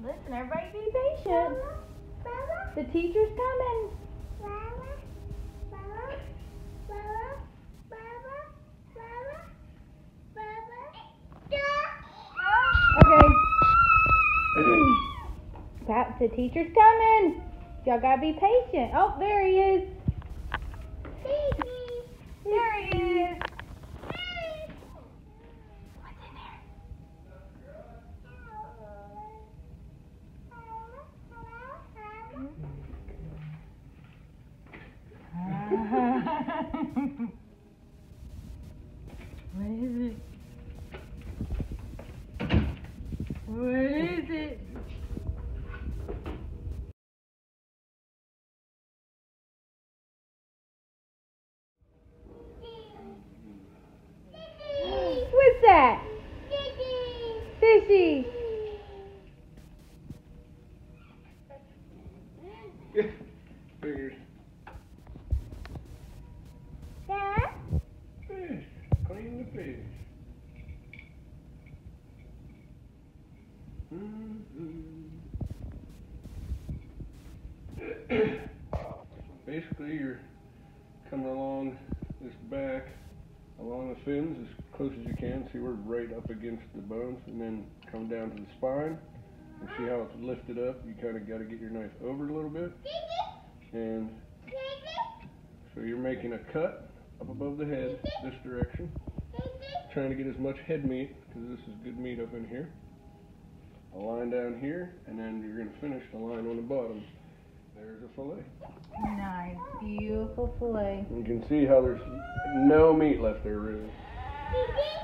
Listen, everybody be patient. Mama, Mama. The teacher's coming. Okay. Pat, the teacher's coming. Y'all gotta be patient. Oh, there he is. There he is. What's in there? What is it? What is it? What's that? Mhm. Basically, you're coming along this back, along the fins as close as you can. See, we're right up against the bones, and then come down to the spine. And see how it's lifted up. You kind of got to get your knife over a little bit, and so you're making a cut up above the head, this direction. Trying to get as much head meat, because this is good meat up in here. A line down here, and then you're going to finish the line on the bottom. There's a fillet. Nice, beautiful fillet. You can see how there's no meat left there, really.